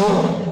Oh.